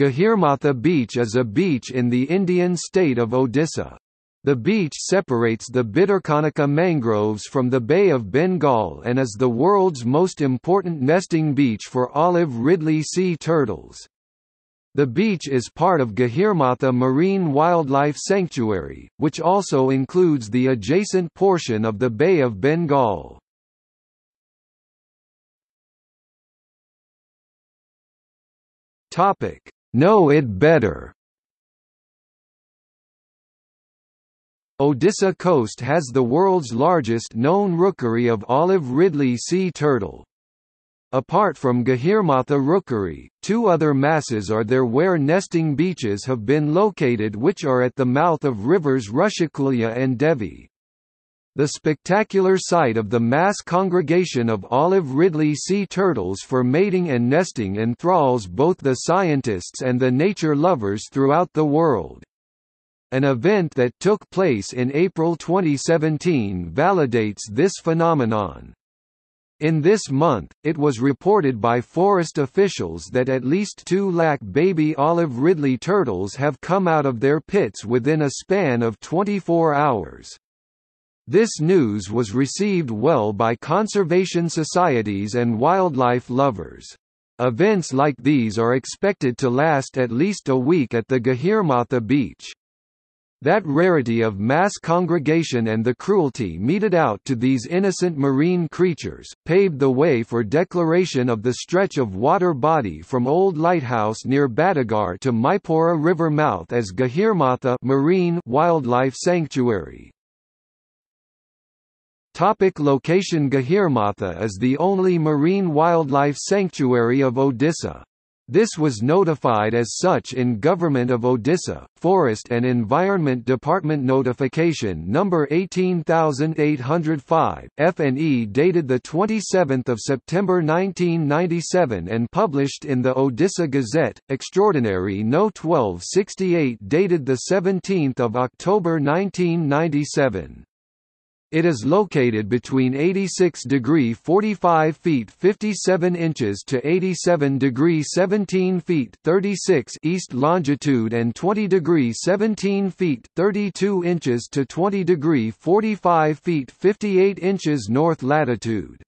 Gahirmatha Beach is a beach in the Indian state of Odisha. The beach separates the Bhitarkanika mangroves from the Bay of Bengal and is the world's most important nesting beach for olive ridley sea turtles. The beach is part of Gahirmatha Marine Wildlife Sanctuary, which also includes the adjacent portion of the Bay of Bengal. Topic: Know it better. Odisha coast has the world's largest known rookery of olive ridley sea turtle. Apart from Gahirmatha rookery, two other masses are there where nesting beaches have been located which are at the mouth of rivers Rushikulya and Devi. The spectacular sight of the mass congregation of olive ridley sea turtles for mating and nesting enthralls both the scientists and the nature lovers throughout the world. An event that took place in April 2017 validates this phenomenon. In this month, it was reported by forest officials that at least 2 lakh baby olive ridley turtles have come out of their pits within a span of 24 hours. This news was received well by conservation societies and wildlife lovers. Events like these are expected to last at least a week at the Gahirmatha beach. That rarity of mass congregation and the cruelty meted out to these innocent marine creatures, paved the way for declaration of the stretch of water body from Old Lighthouse near Batagar to Maipura River mouth as Gahirmatha Marine Wildlife Sanctuary. Topic location Gahirmatha is the only marine wildlife sanctuary of Odisha. This was notified as such in Government of Odisha, Forest and Environment Department Notification Number 18805, F&E dated 27 September 1997 and published in the Odisha Gazette, Extraordinary No 1268 dated 17 October 1997. It is located between 86 degree 45 feet 57 inches to 87 degree 17 feet 36 east longitude and 20 degree 17 feet 32 inches to 20 degree 45 feet 58 inches north latitude.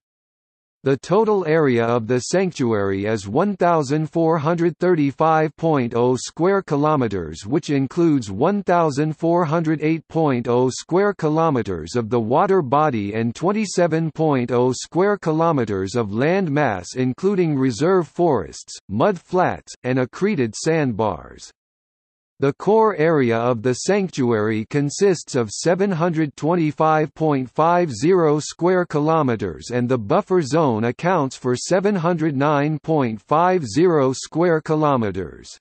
The total area of the sanctuary is 1435.0 square kilometers which includes 1408.0 square kilometers of the water body and 27.0 square kilometers of land mass including reserve forests, mud flats, and accreted sandbars. The core area of the sanctuary consists of 725.50 square kilometers and the buffer zone accounts for 709.50 square kilometers.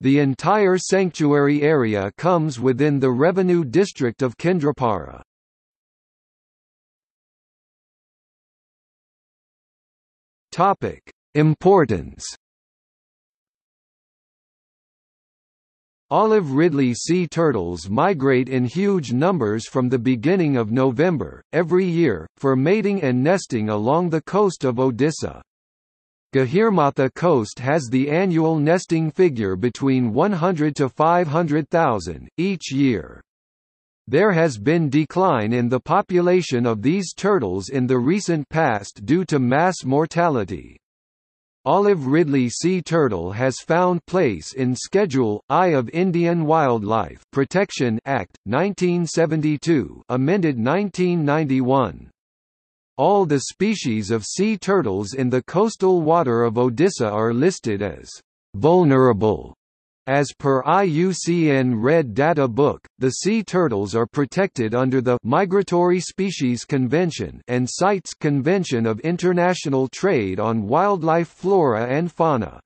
The entire sanctuary area comes within the revenue district of Kendrapara. Topic: Importance Olive ridley sea turtles migrate in huge numbers from the beginning of November, every year, for mating and nesting along the coast of Odisha. Gahirmatha coast has the annual nesting figure between 100 to 500,000, each year. There has been decline in the population of these turtles in the recent past due to mass mortality. Olive ridley sea turtle has found place in Schedule I of Indian Wildlife Protection Act 1972, amended 1991. All the species of sea turtles in the coastal water of Odisha are listed as vulnerable as per IUCN Red Data Book, the sea turtles are protected under the Migratory Species Convention and CITES Convention of International Trade on Wildlife Flora and Fauna.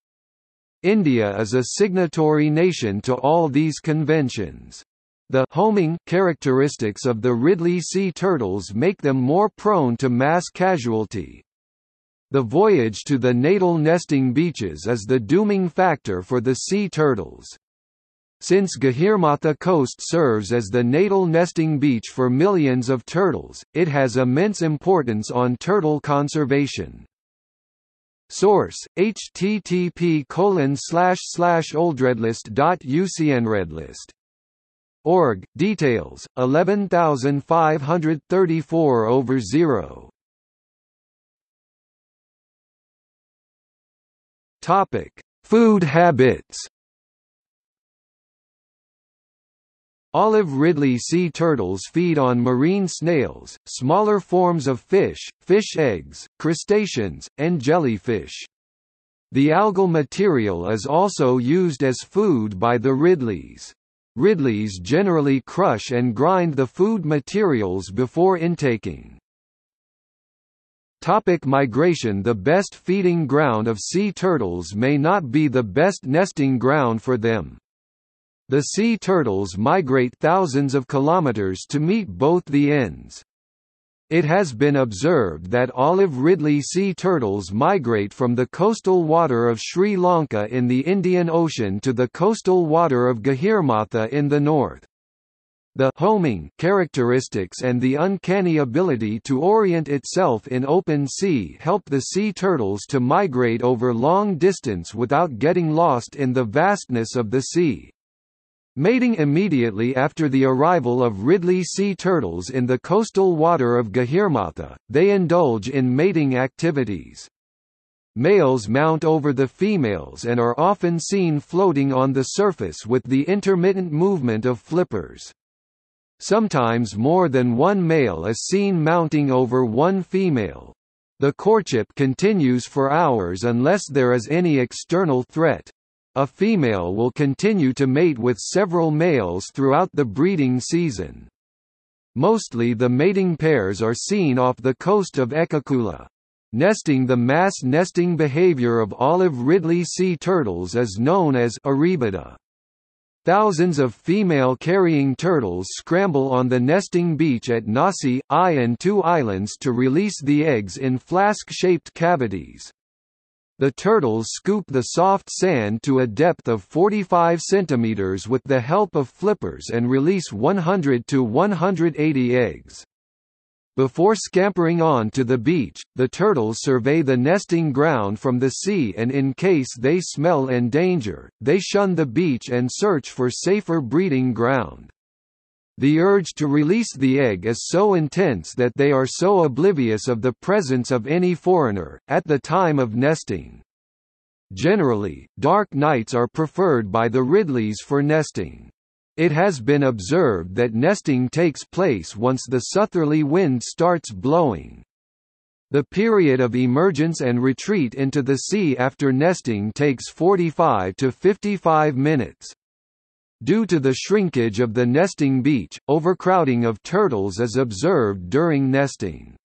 India is a signatory nation to all these conventions. The homing characteristics of the Ridley sea turtles make them more prone to mass casualty, the voyage to the natal nesting beaches is the dooming factor for the sea turtles. Since Gahirmatha coast serves as the natal nesting beach for millions of turtles, it has immense importance on turtle conservation. Source: http colon slash slash oldredlist.ucnredlist. Org. Details: 11534 over 0. Topic: Food habits. Olive Ridley sea turtles feed on marine snails, smaller forms of fish, fish eggs, crustaceans, and jellyfish. The algal material is also used as food by the Ridleys. Ridleys generally crush and grind the food materials before intaking. Topic migration The best feeding ground of sea turtles may not be the best nesting ground for them. The sea turtles migrate thousands of kilometers to meet both the ends. It has been observed that olive ridley sea turtles migrate from the coastal water of Sri Lanka in the Indian Ocean to the coastal water of Gahirmatha in the north. The homing characteristics and the uncanny ability to orient itself in open sea help the sea turtles to migrate over long distance without getting lost in the vastness of the sea. Mating immediately after the arrival of Ridley sea turtles in the coastal water of Gahirmatha, they indulge in mating activities. Males mount over the females and are often seen floating on the surface with the intermittent movement of flippers. Sometimes more than one male is seen mounting over one female. The courtship continues for hours unless there is any external threat. A female will continue to mate with several males throughout the breeding season. Mostly the mating pairs are seen off the coast of Ekakula. Nesting The mass nesting behavior of olive ridley sea turtles is known as Arribada. Thousands of female carrying turtles scramble on the nesting beach at Nasi, I and two islands to release the eggs in flask-shaped cavities. The turtles scoop the soft sand to a depth of 45 cm with the help of flippers and release 100 to 180 eggs. Before scampering on to the beach, the turtles survey the nesting ground from the sea and in case they smell danger they shun the beach and search for safer breeding ground. The urge to release the egg is so intense that they are so oblivious of the presence of any foreigner, at the time of nesting. Generally, dark nights are preferred by the Ridleys for nesting. It has been observed that nesting takes place once the southerly wind starts blowing. The period of emergence and retreat into the sea after nesting takes 45 to 55 minutes. Due to the shrinkage of the nesting beach, overcrowding of turtles is observed during nesting.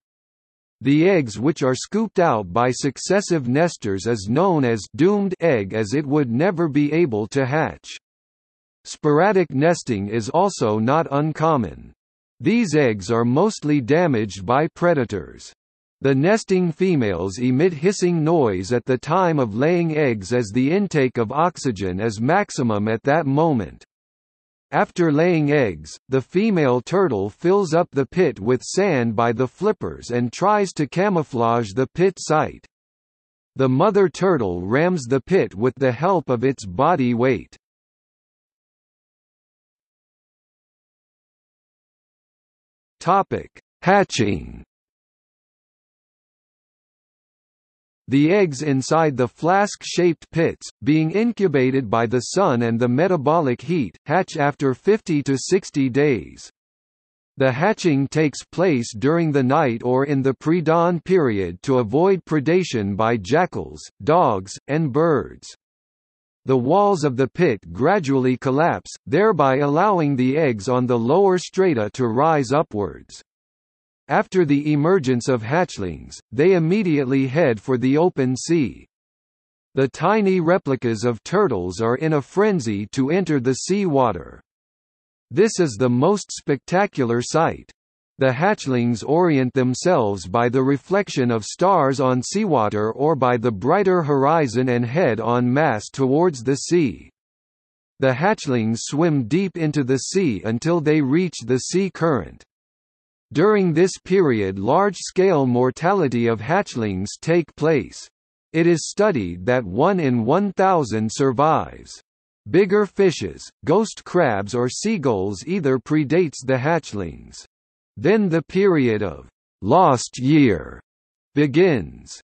The eggs which are scooped out by successive nesters is known as doomed egg as it would never be able to hatch. Sporadic nesting is also not uncommon. These eggs are mostly damaged by predators. The nesting females emit hissing noise at the time of laying eggs as the intake of oxygen is maximum at that moment. After laying eggs, the female turtle fills up the pit with sand by the flippers and tries to camouflage the pit site. The mother turtle rams the pit with the help of its body weight. Topic: Hatching The eggs inside the flask-shaped pits, being incubated by the sun and the metabolic heat, hatch after 50 to 60 days. The hatching takes place during the night or in the pre-dawn period to avoid predation by jackals, dogs, and birds. The walls of the pit gradually collapse, thereby allowing the eggs on the lower strata to rise upwards. After the emergence of hatchlings, they immediately head for the open sea. The tiny replicas of turtles are in a frenzy to enter the sea water. This is the most spectacular sight. The hatchlings orient themselves by the reflection of stars on seawater or by the brighter horizon and head en masse towards the sea. The hatchlings swim deep into the sea until they reach the sea current. During this period large-scale mortality of hatchlings take place. It is studied that 1 in 1,000 survives. Bigger fishes, ghost crabs or seagulls either predates the hatchlings. Then the period of «lost year» begins.